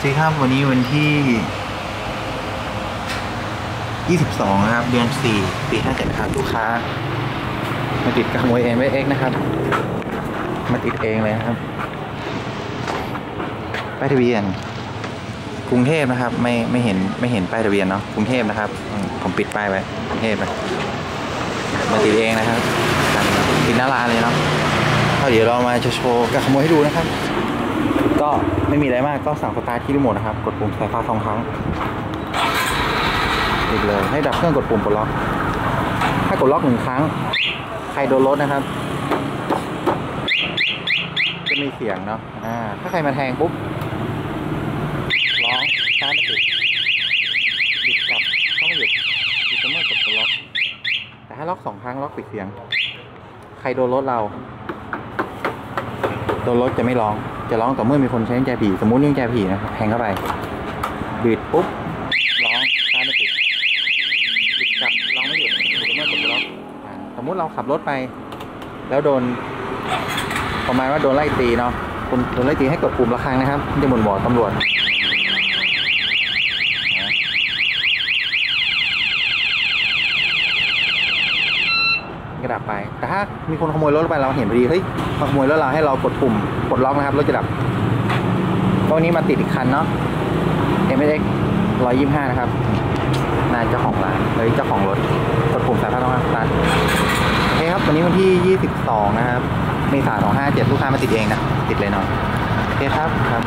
สวัสดีครับวันนี้วันที่ 22 นะครับ เดือน 4 ปี 57นะครับลูกค้า มาติดกับขโมยเอ็นไว้เอ็กนะครับ มาติดเองเลยครับป้ายทะเบียน กรุงเทพนะครับ ไม่ไม่เห็นไม่เห็นป้ายทะเบียนเนาะกรุงเทพนะครับ ผมปิดป้ายไว้กรุงเทพนะมาติดเองนะครับติดหน้าร้านเลยเนาะเดี๋ยวเรามาจะโชว์กับขโมยให้ดูนะครับ ก็ไม่มีอะไรมากก็สั่งสตาร์ทที่รีโมทนะครับ กดปุ่มสายฟ้าสองครั้งติดเลย ให้ดับเครื่องกดปุ่มปลดล็อกถ้ากดล็อกหนึ่งครั้ง ใครโดนรถนะครับ จะมีเสียงเนาะอ่าถ้าใครมาแทงปุ๊บร้องสตาร์ไม่ติดหยุดกลับก็ไม่หยุดหยุดก็เมื่อกดปลดล็อก แต่ถ้าล็อกสองครั้งล็อกปิดเสียง ใครโดนรถเรา โดนรถจะไม่ร้อง จะร้องต่อเมื่อมีคนใช้กุญแจผีสมมุติกุญแจผีนะครับแทงเข้าไปบิดปุ๊บร้องตาไม่ติดติดกลับร้องไม่หยุดหยุดต่อเมื่อกดล็อกสมมุติเราขับรถไป แล้วโดนประมาณว่าโดนไล่ตีเนาะคนโดนไล่ตีให้กดปุ่มระคังนะครับจะหมุนบอกตำรวจ กระดับไป แต่ถ้ามีคนขโมยรถไปเราเห็นพอดีเฮ้ยมาขโมยรถเราให้เรากดปุ่มกดล็อกนะครับรถจะดับวันนี้มาติดอีกคันเนาะ m x ร้อยยี่ห้านะครับนายเจ้าของร้านเฮ้ยเจ้าของรถกดปุ่มสายพานต้องสตาร์ทโอเคครับวันนี้วันที่ยี่สิบสองนะครับเมษายนสองห้าเจ็ดลูกค้ามาติดเองนะติดเลยเนาะโอเคครับครับ